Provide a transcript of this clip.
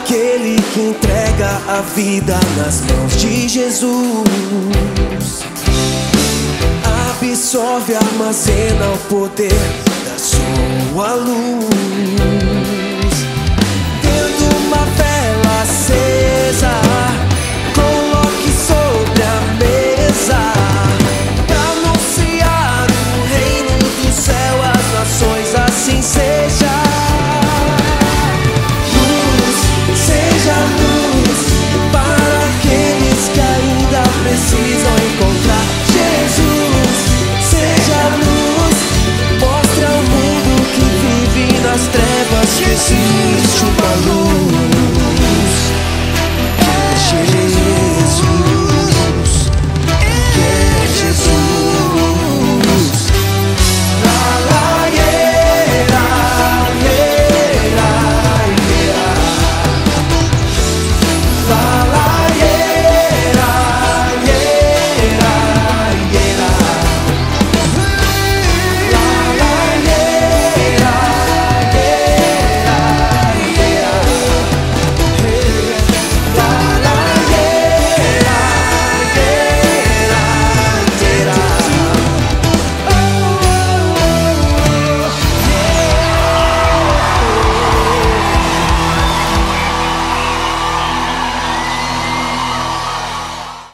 aquele que entrega a vida nas mãos de Jesus. Absorve, armazena o poder Τις τρελάς που σε σου παλέυαν.